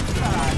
Hot.